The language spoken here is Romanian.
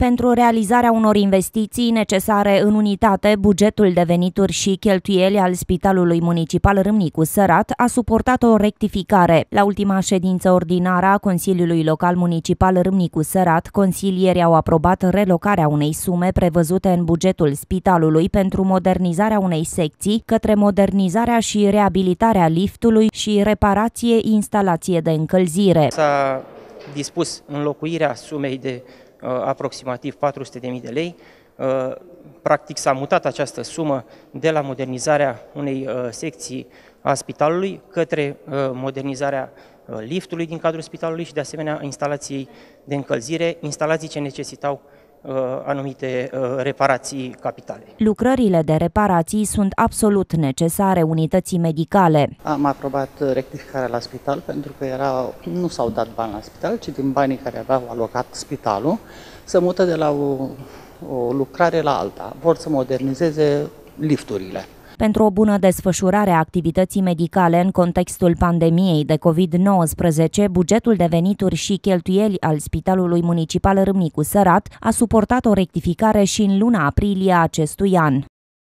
Pentru realizarea unor investiții necesare în unitate, bugetul de venituri și cheltuieli al Spitalului Municipal Râmnicu Sărat a suportat o rectificare. La ultima ședință ordinară a Consiliului Local Municipal Râmnicu Sărat, consilierii au aprobat relocarea unei sume prevăzute în bugetul spitalului pentru modernizarea unei secții către modernizarea și reabilitarea liftului și reparație instalație de încălzire. S-a dispus înlocuirea sumei de uh, aproximativ 400.000 de lei. Uh, practic s-a mutat această sumă de la modernizarea unei uh, secții a spitalului către uh, modernizarea uh, liftului din cadrul spitalului și de asemenea instalației de încălzire, instalații ce necesitau Uh, anumite uh, reparații capitale. Lucrările de reparații sunt absolut necesare unității medicale. Am aprobat rectificarea la spital pentru că era, nu s-au dat bani la spital, ci din banii care aveau alocat spitalul, se mută de la o, o lucrare la alta. Vor să modernizeze lifturile. Pentru o bună desfășurare a activității medicale în contextul pandemiei de COVID-19, bugetul de venituri și cheltuieli al Spitalului Municipal Râmnicu Sărat a suportat o rectificare și în luna aprilie a acestui an.